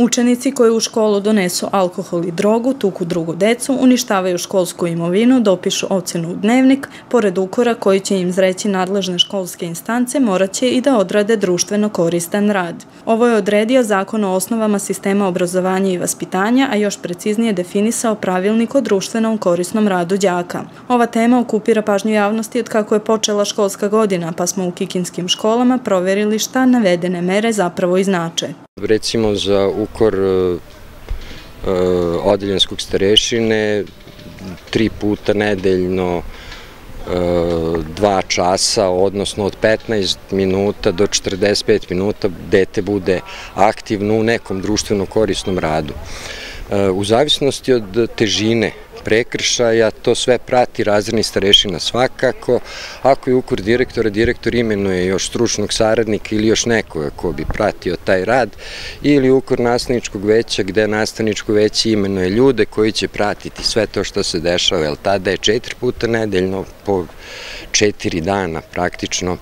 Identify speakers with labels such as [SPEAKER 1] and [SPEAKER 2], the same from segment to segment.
[SPEAKER 1] Učenici koji u školu donesu alkohol i drogu, tuku drugu decu, uništavaju školsku imovinu, dopišu ocenu u dnevnik, pored ukora koji će im zreći nadležne školske instance, moraće i da odrade društveno koristan rad. Ovo je odredio zakon o osnovama sistema obrazovanja i vaspitanja, a još preciznije definisao pravilnik o društvenom korisnom radu đaka. Ova tema okupira pažnju javnosti od kako je počela školska godina, pa smo u kikinskim školama proverili šta navedene mere zapravo i znače.
[SPEAKER 2] Recimo za ukor e, e, odeljenskog starešine tri puta nedeljno e, dva časa, odnosno od 15 minuta do 45 minuta dete bude aktivno u nekom društveno korisnom radu. U zavisnosti od težine prekršaja, to sve prati razredni starešina svakako. Ako je ukur direktora, direktor imenuje još stručnog saradnika ili još nekoga ko bi pratio taj rad, ili ukur nastavničkog veća gde nastavničko veće imenuje ljude koji će pratiti sve to što se dešava, jer tada je četiri puta nedeljno po četiri dana praktično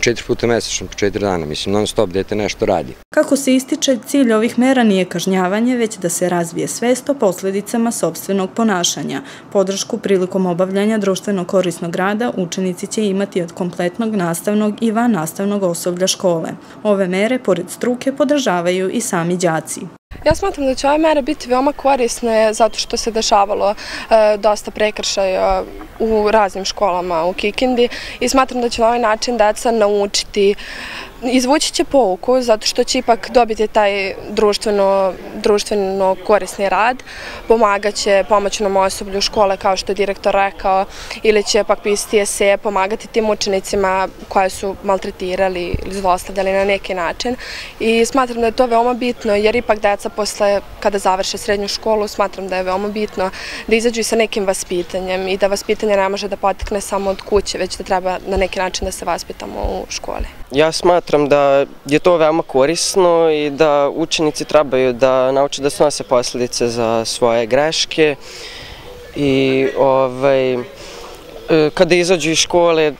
[SPEAKER 2] četiri puta mesečno po četiri dana, mislim non stop dete nešto radi.
[SPEAKER 1] Kako se ističe, cilj ovih mera nije kažnjavanje, već da se razvije svest o posledicama sobstvenog ponašanja. Podršku prilikom obavljanja društveno korisnog rada učenici će imati od kompletnog nastavnog i van nastavnog osoblja škole. Ove mere, pored struke, podržavaju i sami đaci.
[SPEAKER 3] Ja smatram da će ove mere biti veoma korisne zato što se dešavalo e, dosta prekršaja u raznim školama u Kikindi i smatram da će na ovaj način deca naučiti Izvući će pouku zato što će ipak dobiti taj društveno, društveno korisni rad, pomagaće pomoćnom osoblju škole kao što je direktor rekao ili će pak pisati ese, pomagati tim učenicima koje su maltretirali ili zlostavljali na neki način i smatram da je to veoma bitno jer ipak deca posle kada završe srednju školu smatram da je veoma bitno da izađu i sa nekim vaspitanjem i da vaspitanje ne može da potekne samo od kuće već da treba na neki način da se vaspitamo u školi.
[SPEAKER 4] Ja smatram da je to veoma korisno i da učenici trebaju da nauče da snose posledice za svoje greške i ovaj, e, kada izađu iz škole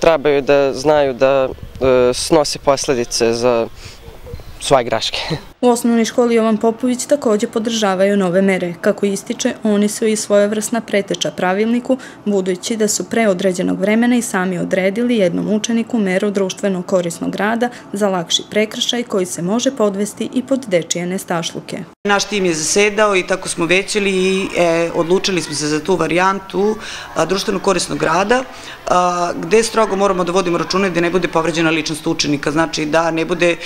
[SPEAKER 4] trebaju da znaju da e, snose posledice za svoje greške.
[SPEAKER 1] U osnovnoj školi Jovan Popović takođe podržavaju nove mere. Kako ističe, oni su i svojevrsna preteča pravilniku, budući da su pre određenog vremena i sami odredili jednom učeniku meru društveno korisnog rada za lakši prekršaj koji se može podvesti i pod dečije nestašluke.
[SPEAKER 5] Naš tim je zasedao i tako smo većili i e, odlučili smo se za tu varijantu društveno korisnog rada, gde strogo moramo da vodimo račune da ne bude povređena ličnost učenika, znači da ne bude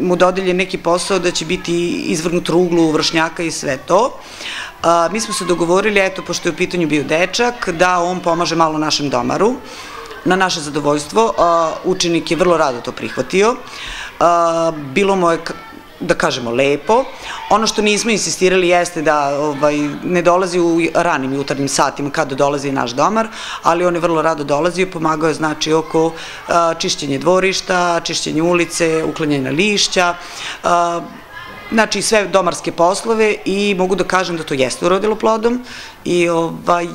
[SPEAKER 5] mu dodeljen neki posao da će biti izvrgnut ruglu, vršnjaka i sve to. Mi smo se dogovorili, eto, pošto je u pitanju bio dečak, da on pomaže malo našem domaru, na naše zadovoljstvo. Učenik je vrlo rado to prihvatio. Bilo mu je da kažemo lepo. Ono što nismo insistirali jeste da ovaj, ne dolazi u ranim jutarnjim satima kada dolazi naš domar, ali on je vrlo rado dolazio, pomagao je znači oko a, čišćenje dvorišta, čišćenje ulice, uklanjanje lišća, a, znači sve domarske poslove i mogu da kažem da to jeste urodilo plodom i ovaj,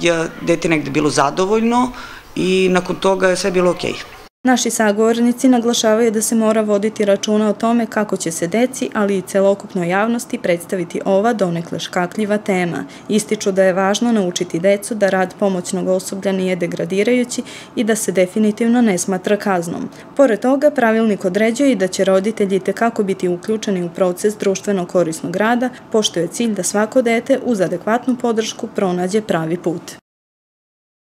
[SPEAKER 5] dete negde bilo zadovoljno i nakon toga je sve bilo okej. Okay.
[SPEAKER 1] Naši sagovornici naglašavaju da se mora voditi računa o tome kako će se deci, ali i celokupnoj javnosti predstaviti ova donekle škakljiva tema. Ističu da je važno naučiti decu da rad pomoćnog osoblja nije degradirajući i da se definitivno ne smatra kaznom. Pored toga, pravilnik određuje i da će roditelji tekako biti uključeni u proces društveno korisnog rada, pošto je cilj da svako dete uz adekvatnu podršku pronađe pravi put.